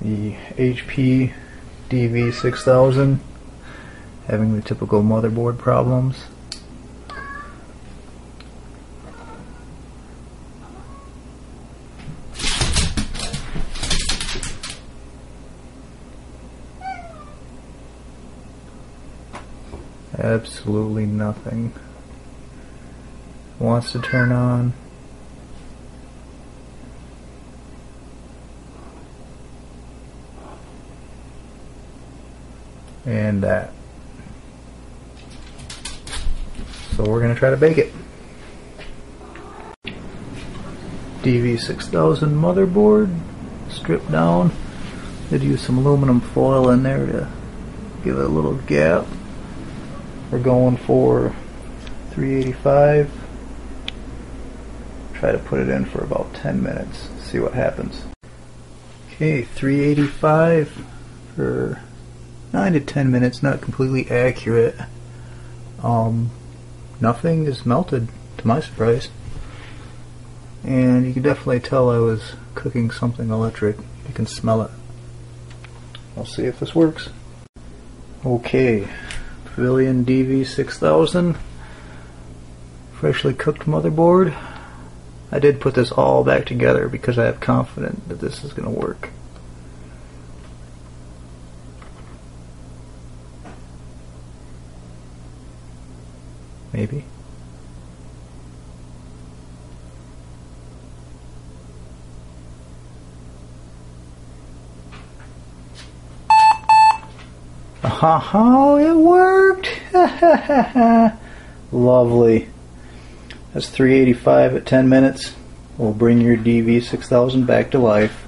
the HP DV6000 having the typical motherboard problems. Absolutely nothing. Wants to turn on. And that. So we're going to try to bake it. DV6000 motherboard, stripped down. Did use some aluminum foil in there to give it a little gap. We're going for 385. Try to put it in for about 10 minutes. See what happens. Okay, 385 for 9 to 10 minutes. Not completely accurate. Um, nothing is melted, to my surprise. And you can definitely tell I was cooking something electric. You can smell it. I'll see if this works. Okay, Pavilion DV6000 freshly cooked motherboard. I did put this all back together because I have confidence that this is going to work. Maybe. Oh, it worked! Lovely. That's 385 at 10 minutes. We'll bring your DV6000 back to life.